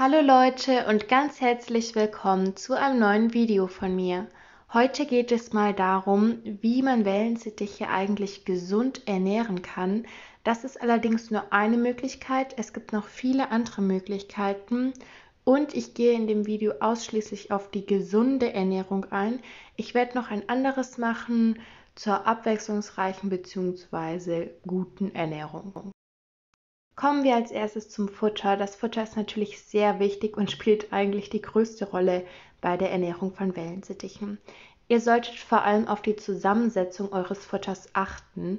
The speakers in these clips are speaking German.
Hallo Leute und ganz herzlich willkommen zu einem neuen Video von mir. Heute geht es mal darum, wie man Wellensittiche eigentlich gesund ernähren kann. Das ist allerdings nur eine Möglichkeit. Es gibt noch viele andere Möglichkeiten und ich gehe in dem Video ausschließlich auf die gesunde Ernährung ein. Ich werde noch ein anderes machen zur abwechslungsreichen bzw. guten Ernährung. Kommen wir als erstes zum Futter. Das Futter ist natürlich sehr wichtig und spielt eigentlich die größte Rolle bei der Ernährung von Wellensittichen. Ihr solltet vor allem auf die Zusammensetzung eures Futters achten.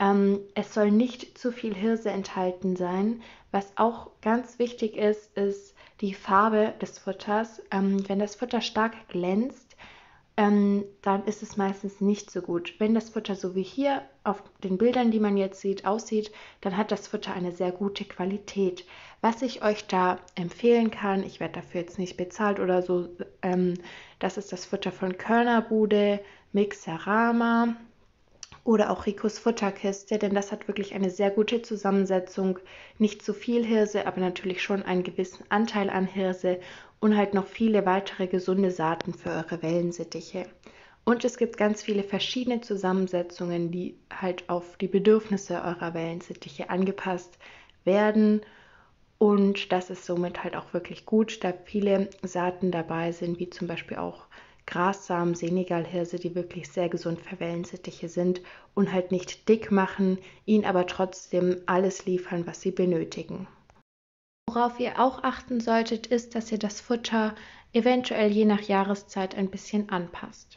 Ähm, es soll nicht zu viel Hirse enthalten sein. Was auch ganz wichtig ist, ist die Farbe des Futters. Ähm, wenn das Futter stark glänzt, ähm, dann ist es meistens nicht so gut. Wenn das Futter so wie hier auf den Bildern, die man jetzt sieht, aussieht, dann hat das Futter eine sehr gute Qualität. Was ich euch da empfehlen kann, ich werde dafür jetzt nicht bezahlt oder so, ähm, das ist das Futter von Körnerbude, Mixerama oder auch Ricos Futterkiste, denn das hat wirklich eine sehr gute Zusammensetzung. Nicht zu viel Hirse, aber natürlich schon einen gewissen Anteil an Hirse und halt noch viele weitere gesunde Saaten für eure Wellensittiche. Und es gibt ganz viele verschiedene Zusammensetzungen, die halt auf die Bedürfnisse eurer Wellensittiche angepasst werden. Und das ist somit halt auch wirklich gut, da viele Saaten dabei sind, wie zum Beispiel auch Grassamen, Senegalhirse, die wirklich sehr gesund für Wellensittiche sind und halt nicht dick machen, ihnen aber trotzdem alles liefern, was sie benötigen. Worauf ihr auch achten solltet, ist, dass ihr das Futter eventuell je nach Jahreszeit ein bisschen anpasst.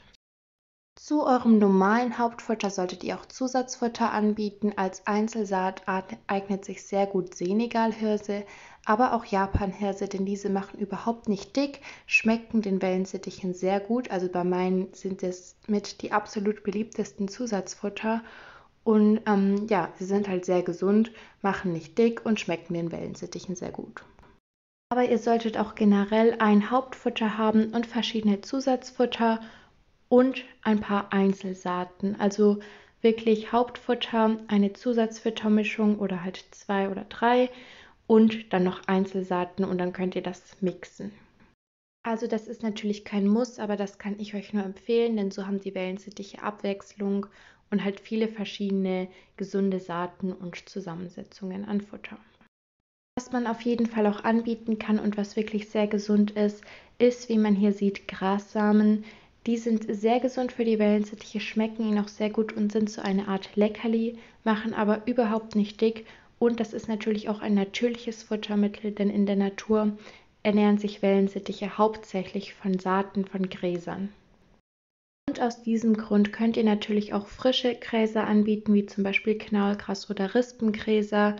Zu eurem normalen Hauptfutter solltet ihr auch Zusatzfutter anbieten. Als Einzelsaat eignet sich sehr gut Senegalhirse, aber auch Japanhirse, denn diese machen überhaupt nicht dick, schmecken den Wellensittichen sehr gut. Also bei meinen sind es mit die absolut beliebtesten Zusatzfutter und ähm, ja, sie sind halt sehr gesund, machen nicht dick und schmecken den Wellensittichen sehr gut. Aber ihr solltet auch generell ein Hauptfutter haben und verschiedene Zusatzfutter und ein paar Einzelsaaten. Also wirklich Hauptfutter, eine Zusatzfuttermischung oder halt zwei oder drei und dann noch Einzelsaaten und dann könnt ihr das mixen. Also das ist natürlich kein Muss, aber das kann ich euch nur empfehlen, denn so haben die Wellensittiche Abwechslung und halt viele verschiedene gesunde Saaten und Zusammensetzungen an Futter. Was man auf jeden Fall auch anbieten kann und was wirklich sehr gesund ist, ist, wie man hier sieht, Grassamen. Die sind sehr gesund für die Wellensittiche, schmecken ihnen auch sehr gut und sind so eine Art Leckerli, machen aber überhaupt nicht dick. Und das ist natürlich auch ein natürliches Futtermittel, denn in der Natur ernähren sich Wellensittiche hauptsächlich von Saaten von Gräsern. Und aus diesem Grund könnt ihr natürlich auch frische Gräser anbieten, wie zum Beispiel Knaulgras oder Rispengräser.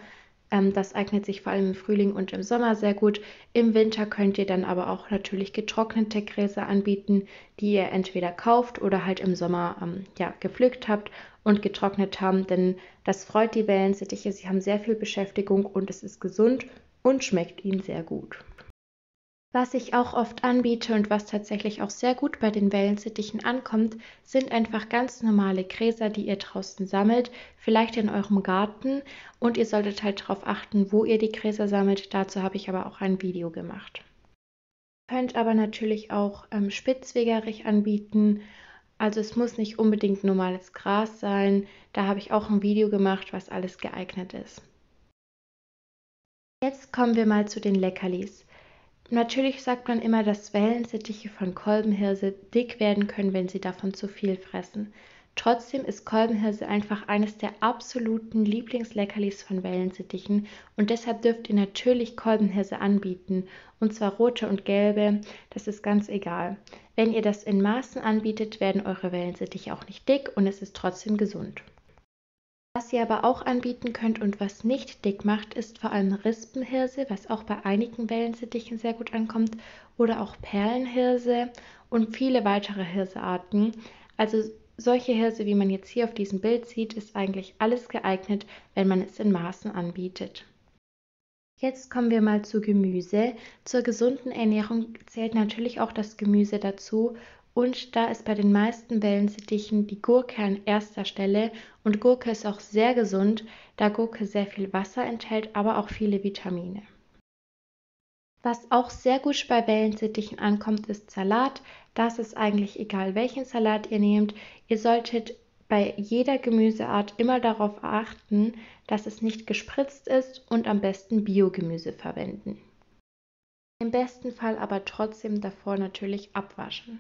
Ähm, das eignet sich vor allem im Frühling und im Sommer sehr gut. Im Winter könnt ihr dann aber auch natürlich getrocknete Gräser anbieten, die ihr entweder kauft oder halt im Sommer ähm, ja, gepflückt habt und getrocknet haben, denn das freut die Wellensittiche. Sie haben sehr viel Beschäftigung und es ist gesund und schmeckt ihnen sehr gut. Was ich auch oft anbiete und was tatsächlich auch sehr gut bei den Wellensittichen ankommt, sind einfach ganz normale Gräser, die ihr draußen sammelt, vielleicht in eurem Garten. Und ihr solltet halt darauf achten, wo ihr die Gräser sammelt. Dazu habe ich aber auch ein Video gemacht. Ihr könnt aber natürlich auch ähm, Spitzwegerich anbieten. Also es muss nicht unbedingt normales Gras sein. Da habe ich auch ein Video gemacht, was alles geeignet ist. Jetzt kommen wir mal zu den Leckerlis. Natürlich sagt man immer, dass Wellensittiche von Kolbenhirse dick werden können, wenn sie davon zu viel fressen. Trotzdem ist Kolbenhirse einfach eines der absoluten Lieblingsleckerlis von Wellensittichen und deshalb dürft ihr natürlich Kolbenhirse anbieten. Und zwar rote und gelbe, das ist ganz egal. Wenn ihr das in Maßen anbietet, werden eure Wellensittiche auch nicht dick und es ist trotzdem gesund. Was ihr aber auch anbieten könnt und was nicht dick macht, ist vor allem Rispenhirse, was auch bei einigen Wellensittichen sehr gut ankommt, oder auch Perlenhirse und viele weitere Hirsearten. Also solche Hirse, wie man jetzt hier auf diesem Bild sieht, ist eigentlich alles geeignet, wenn man es in Maßen anbietet. Jetzt kommen wir mal zu Gemüse. Zur gesunden Ernährung zählt natürlich auch das Gemüse dazu und da ist bei den meisten Wellensittichen die Gurke an erster Stelle und Gurke ist auch sehr gesund, da Gurke sehr viel Wasser enthält, aber auch viele Vitamine. Was auch sehr gut bei Wellensittichen ankommt, ist Salat. Das ist eigentlich egal, welchen Salat ihr nehmt. Ihr solltet bei jeder Gemüseart immer darauf achten, dass es nicht gespritzt ist und am besten Biogemüse verwenden. Im besten Fall aber trotzdem davor natürlich abwaschen.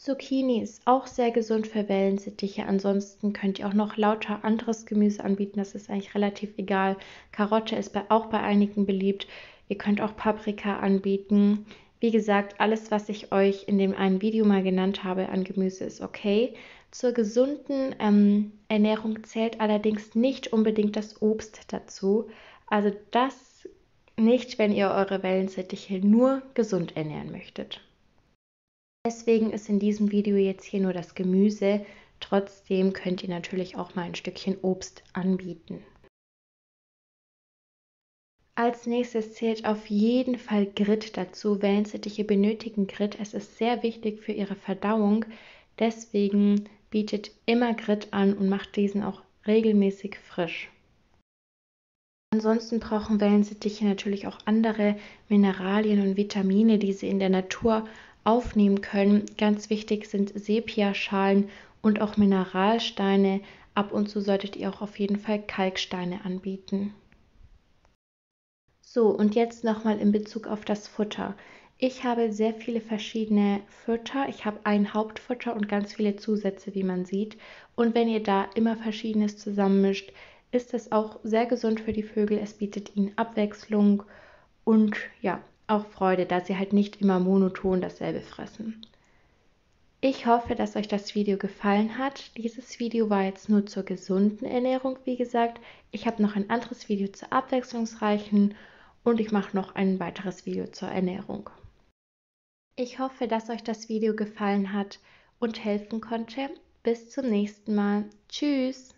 Zucchini ist auch sehr gesund für Wellensittiche. Ansonsten könnt ihr auch noch lauter anderes Gemüse anbieten. Das ist eigentlich relativ egal. Karotte ist bei, auch bei einigen beliebt. Ihr könnt auch Paprika anbieten. Wie gesagt, alles, was ich euch in dem einen Video mal genannt habe an Gemüse, ist okay. Zur gesunden ähm, Ernährung zählt allerdings nicht unbedingt das Obst dazu. Also das nicht, wenn ihr eure Wellensittiche nur gesund ernähren möchtet. Deswegen ist in diesem Video jetzt hier nur das Gemüse. Trotzdem könnt ihr natürlich auch mal ein Stückchen Obst anbieten. Als nächstes zählt auf jeden Fall Grit dazu. Wellensittiche benötigen Grit. Es ist sehr wichtig für ihre Verdauung. Deswegen bietet immer Grit an und macht diesen auch regelmäßig frisch. Ansonsten brauchen Wellensittiche natürlich auch andere Mineralien und Vitamine, die sie in der Natur aufnehmen können. Ganz wichtig sind Sepiaschalen und auch Mineralsteine. Ab und zu solltet ihr auch auf jeden Fall Kalksteine anbieten. So, und jetzt nochmal in Bezug auf das Futter. Ich habe sehr viele verschiedene Futter. Ich habe ein Hauptfutter und ganz viele Zusätze, wie man sieht. Und wenn ihr da immer verschiedenes zusammenmischt, ist es auch sehr gesund für die Vögel. Es bietet ihnen Abwechslung und ja, auch Freude, da sie halt nicht immer monoton dasselbe fressen. Ich hoffe, dass euch das Video gefallen hat. Dieses Video war jetzt nur zur gesunden Ernährung, wie gesagt. Ich habe noch ein anderes Video zur abwechslungsreichen und ich mache noch ein weiteres Video zur Ernährung. Ich hoffe, dass euch das Video gefallen hat und helfen konnte. Bis zum nächsten Mal. Tschüss!